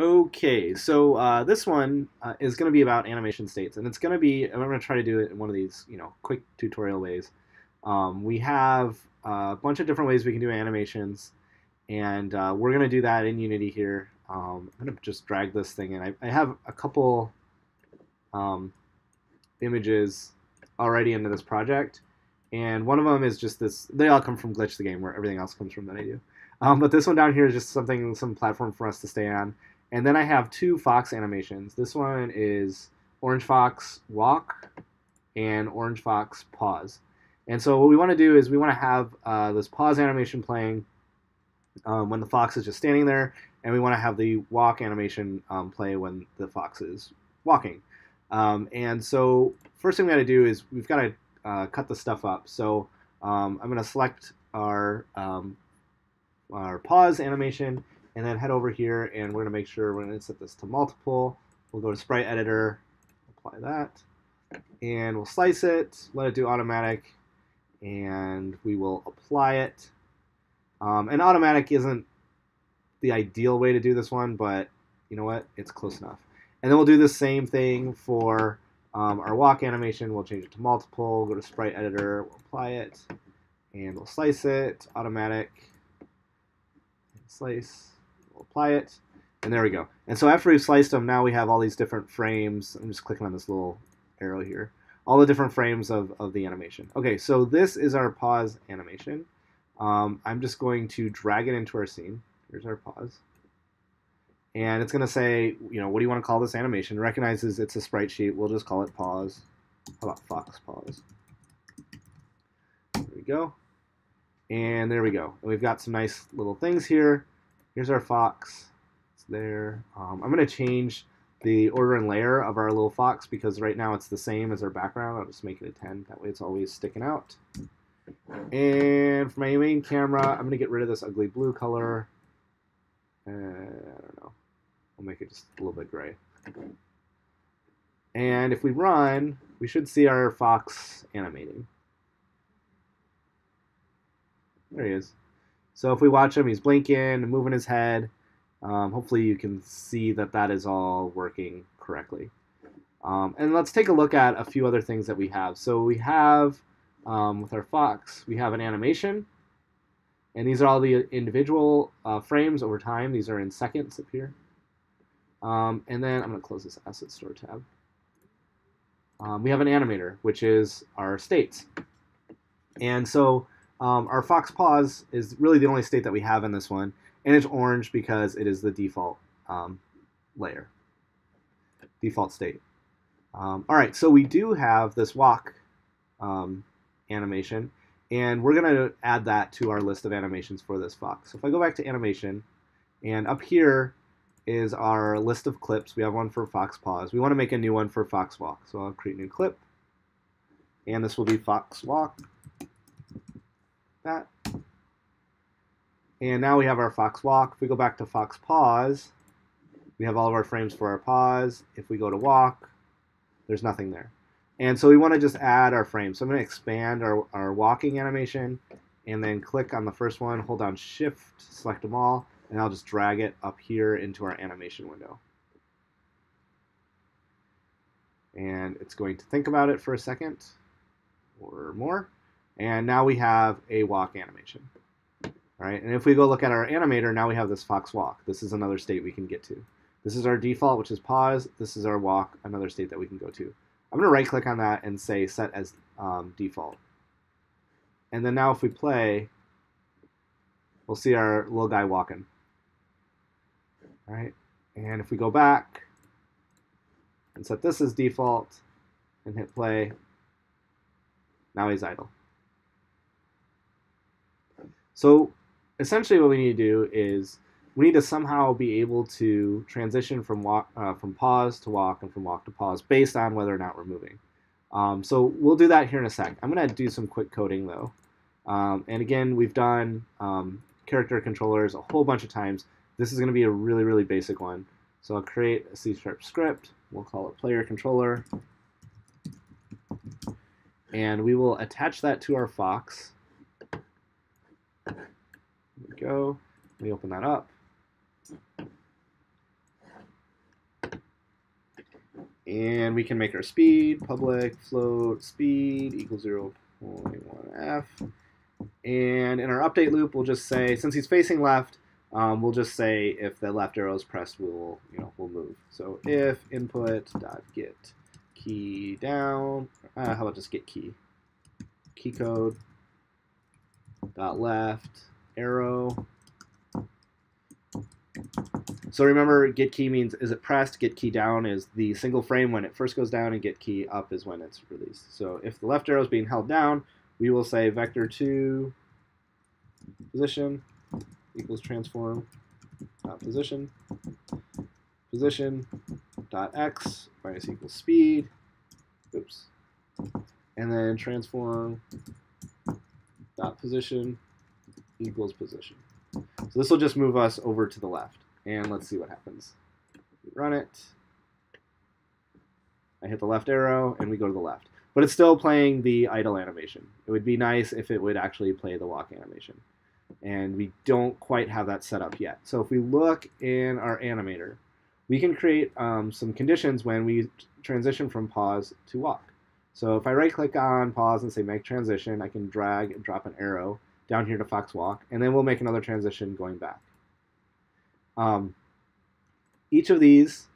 Okay, so uh, this one uh, is going to be about animation states, and it's going to be. I'm going to try to do it in one of these, you know, quick tutorial ways. Um, we have a bunch of different ways we can do animations, and uh, we're going to do that in Unity here. Um, I'm going to just drag this thing in. I, I have a couple um, images already into this project, and one of them is just this. They all come from Glitch the Game, where everything else comes from that I do. Um, but this one down here is just something, some platform for us to stay on. And then I have two Fox animations. This one is Orange Fox Walk and Orange Fox Pause. And so what we want to do is we want to have uh, this pause animation playing um, when the fox is just standing there, and we want to have the walk animation um, play when the fox is walking. Um, and so first thing we got to do is we've got to uh, cut the stuff up. So um, I'm going to select our um, our pause animation and then head over here and we're going to make sure we're going to set this to multiple. We'll go to sprite editor, apply that, and we'll slice it, let it do automatic, and we will apply it. Um, and automatic isn't the ideal way to do this one, but you know what? It's close enough. And then we'll do the same thing for um, our walk animation. We'll change it to multiple, go to sprite editor, we'll apply it, and we'll slice it, automatic, slice, apply it, and there we go. And so after we've sliced them, now we have all these different frames. I'm just clicking on this little arrow here. All the different frames of, of the animation. Okay, so this is our pause animation. Um, I'm just going to drag it into our scene. Here's our pause. And it's going to say, you know, what do you want to call this animation? It recognizes it's a sprite sheet. We'll just call it pause. How about fox pause? There we go. And there we go. And we've got some nice little things here. Here's our fox. It's there. Um, I'm going to change the order and layer of our little fox because right now it's the same as our background. I'll just make it a 10. That way it's always sticking out. And for my main camera, I'm going to get rid of this ugly blue color. Uh, I don't know. I'll make it just a little bit gray. And if we run, we should see our fox animating. There he is. So if we watch him, he's blinking, moving his head. Um, hopefully you can see that that is all working correctly. Um, and let's take a look at a few other things that we have. So we have, um, with our Fox, we have an animation. And these are all the individual uh, frames over time. These are in seconds up here. Um, and then I'm going to close this Asset Store tab. Um, we have an animator, which is our states. And so um, our fox pause is really the only state that we have in this one, and it's orange because it is the default um, layer, default state. Um, all right, so we do have this walk um, animation, and we're going to add that to our list of animations for this fox. So if I go back to animation, and up here is our list of clips. We have one for fox pause. We want to make a new one for fox walk, so I'll create a new clip, and this will be fox walk that. And now we have our fox walk. If we go back to fox pause, we have all of our frames for our pause. If we go to walk, there's nothing there. And so we want to just add our frames. So I'm going to expand our, our walking animation and then click on the first one, hold down shift, select them all, and I'll just drag it up here into our animation window. And it's going to think about it for a second or more. And now we have a walk animation. All right, and if we go look at our animator, now we have this fox walk. This is another state we can get to. This is our default, which is pause. This is our walk, another state that we can go to. I'm going to right click on that and say set as um, default. And then now if we play, we'll see our little guy walking. All right, and if we go back and set this as default and hit play, now he's idle. So essentially what we need to do is we need to somehow be able to transition from walk uh, from pause to walk and from walk to pause based on whether or not we're moving. Um, so we'll do that here in a sec. I'm going to do some quick coding though. Um, and again, we've done um, character controllers a whole bunch of times. This is going to be a really, really basic one. So I'll create a C-sharp script. We'll call it player controller. And we will attach that to our Fox go. Let me open that up. And we can make our speed, public float speed equals 0.1f. And in our update loop, we'll just say, since he's facing left, um, we'll just say if the left arrow is pressed, we'll you know we'll move. So if input dot get key down, uh, how about just get key, key code dot left arrow. So remember, get key means is it pressed? Get key down is the single frame when it first goes down, and get key up is when it's released. So if the left arrow is being held down, we will say vector two position equals transform dot position position dot x minus equals speed oops and then transform dot position equals position. So this will just move us over to the left and let's see what happens. Run it. I hit the left arrow and we go to the left. But it's still playing the idle animation. It would be nice if it would actually play the walk animation. And we don't quite have that set up yet. So if we look in our animator, we can create um, some conditions when we transition from pause to walk. So if I right click on pause and say make transition, I can drag and drop an arrow down here to Fox Walk, and then we'll make another transition going back. Um, each of these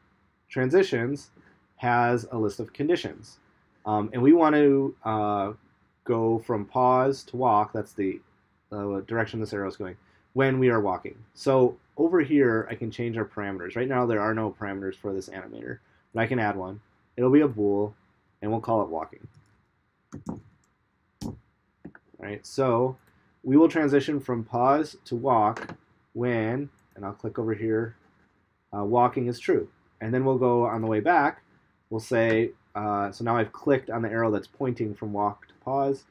transitions has a list of conditions. Um, and we want to uh, go from pause to walk, that's the uh, direction this arrow is going when we are walking. So over here, I can change our parameters. Right now, there are no parameters for this animator, but I can add one. It'll be a bool, and we'll call it walking. All right, so we will transition from pause to walk when, and I'll click over here, uh, walking is true. And then we'll go on the way back, we'll say, uh, so now I've clicked on the arrow that's pointing from walk to pause,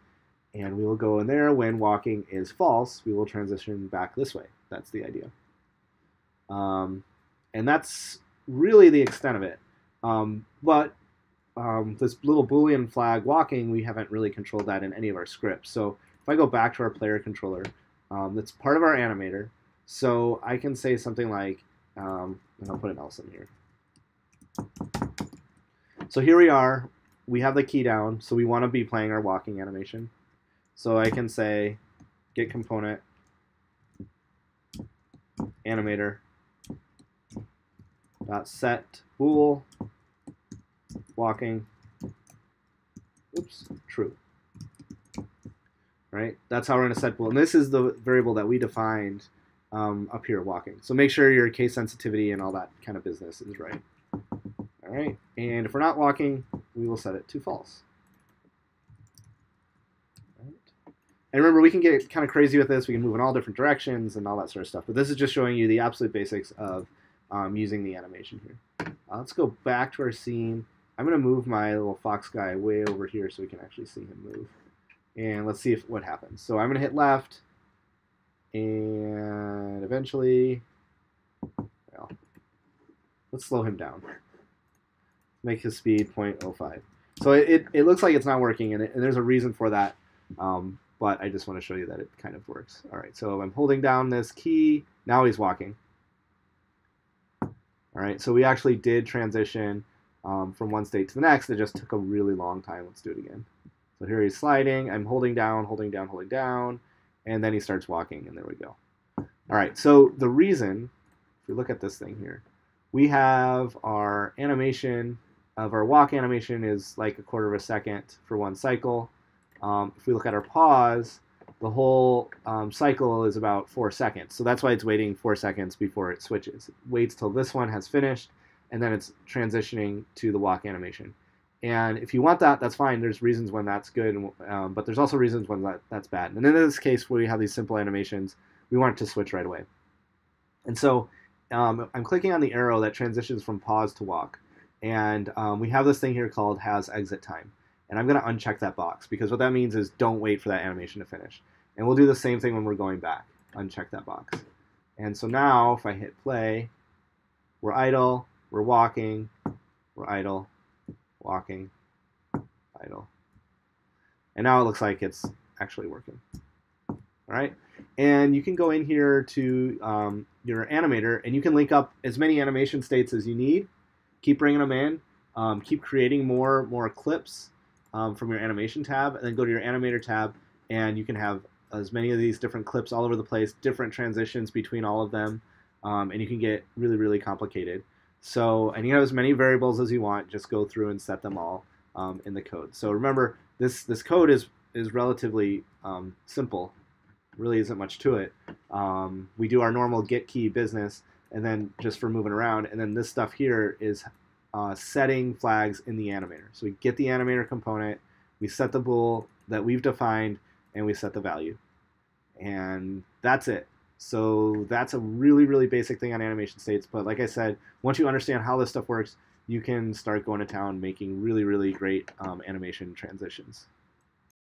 and we will go in there when walking is false, we will transition back this way. That's the idea. Um, and that's really the extent of it. Um, but um, this little Boolean flag walking, we haven't really controlled that in any of our scripts. So if I go back to our player controller, um, that's part of our animator. So I can say something like, um, and I'll put an else in here. So here we are. We have the key down, so we want to be playing our walking animation. So I can say get component animator dot set bool walking oops true right that's how we're going to set bool and this is the variable that we defined um, up here walking so make sure your case sensitivity and all that kind of business is right all right and if we're not walking we will set it to false And remember, we can get kind of crazy with this. We can move in all different directions and all that sort of stuff. But this is just showing you the absolute basics of um, using the animation here. Uh, let's go back to our scene. I'm going to move my little fox guy way over here so we can actually see him move. And let's see if what happens. So I'm going to hit left. And eventually, well, let's slow him down. Make his speed 0.05. So it, it, it looks like it's not working, and, it, and there's a reason for that. Um, but I just want to show you that it kind of works. All right, so I'm holding down this key. Now he's walking. All right, so we actually did transition um, from one state to the next. It just took a really long time. Let's do it again. So here he's sliding. I'm holding down, holding down, holding down, and then he starts walking, and there we go. All right, so the reason, if we look at this thing here, we have our animation of our walk animation is like a quarter of a second for one cycle. Um, if we look at our pause, the whole um, cycle is about four seconds. So that's why it's waiting four seconds before it switches. It waits till this one has finished, and then it's transitioning to the walk animation. And if you want that, that's fine. There's reasons when that's good, um, but there's also reasons when that, that's bad. And in this case, where we have these simple animations, we want it to switch right away. And so um, I'm clicking on the arrow that transitions from pause to walk. And um, we have this thing here called has exit time. And I'm going to uncheck that box because what that means is don't wait for that animation to finish. And we'll do the same thing when we're going back. Uncheck that box. And so now if I hit play, we're idle, we're walking, we're idle, walking, idle. And now it looks like it's actually working. All right. And you can go in here to um, your animator and you can link up as many animation states as you need. Keep bringing them in. Um, keep creating more more clips um, from your animation tab, and then go to your animator tab, and you can have as many of these different clips all over the place, different transitions between all of them, um, and you can get really really complicated. So, and you have as many variables as you want. Just go through and set them all um, in the code. So remember, this this code is is relatively um, simple. Really isn't much to it. Um, we do our normal get key business, and then just for moving around, and then this stuff here is uh, setting flags in the animator. So we get the animator component, we set the bool that we've defined, and we set the value. And that's it. So that's a really, really basic thing on animation states. But like I said, once you understand how this stuff works, you can start going to town making really, really great um, animation transitions.